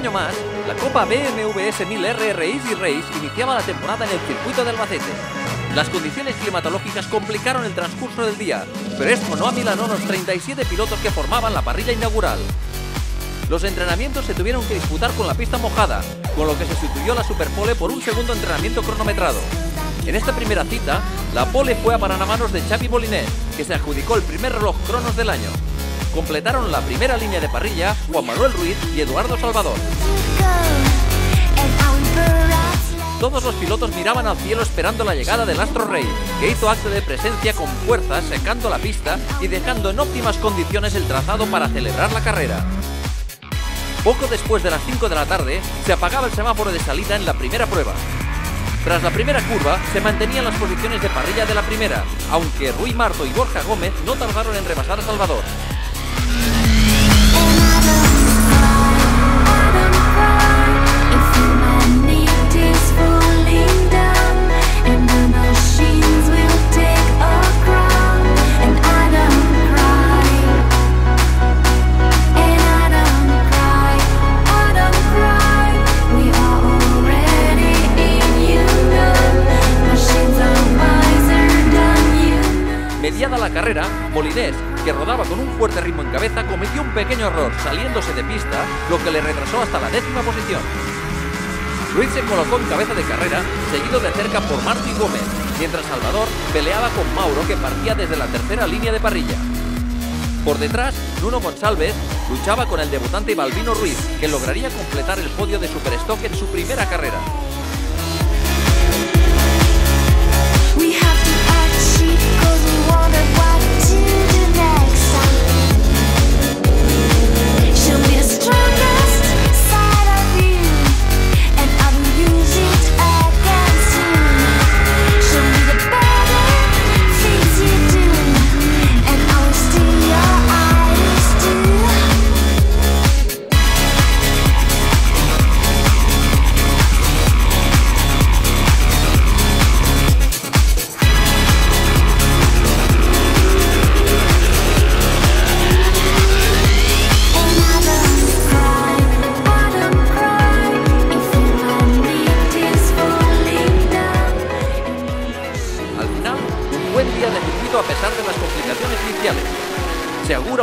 año más, la Copa BMW S1000 RR Easy Race iniciaba la temporada en el circuito de Albacete. Las condiciones climatológicas complicaron el transcurso del día, pero esto no amilanó los 37 pilotos que formaban la parrilla inaugural. Los entrenamientos se tuvieron que disputar con la pista mojada, con lo que se sustituyó la Superpole por un segundo entrenamiento cronometrado. En esta primera cita, la pole fue a parar a manos de Xavi Molinés, que se adjudicó el primer reloj cronos del año. Completaron la primera línea de parrilla Juan Manuel Ruiz y Eduardo Salvador. Todos los pilotos miraban al cielo esperando la llegada del Astro Rey, que hizo acto de presencia con fuerza secando la pista y dejando en óptimas condiciones el trazado para celebrar la carrera. Poco después de las 5 de la tarde, se apagaba el semáforo de salida en la primera prueba. Tras la primera curva, se mantenían las posiciones de parrilla de la primera, aunque Rui Marto y Borja Gómez no tardaron en rebasar a Salvador. Carrera, Molinés, que rodaba con un fuerte ritmo en cabeza, cometió un pequeño error saliéndose de pista, lo que le retrasó hasta la décima posición. Ruiz se colocó en cabeza de carrera, seguido de cerca por Martín Gómez, mientras Salvador peleaba con Mauro, que partía desde la tercera línea de parrilla. Por detrás, Nuno González luchaba con el debutante Balbino Ruiz, que lograría completar el podio de Superstock en su primera carrera.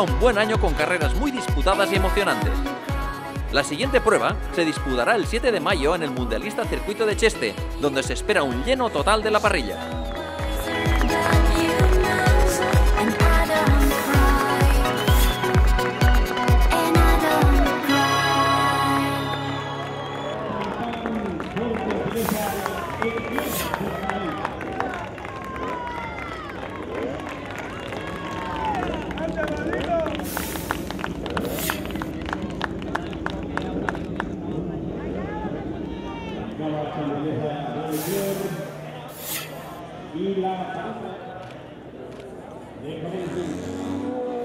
Un buen año con carreras muy disputadas y emocionantes. La siguiente prueba se disputará el 7 de mayo en el Mundialista Circuito de Cheste, donde se espera un lleno total de la parrilla. Y la de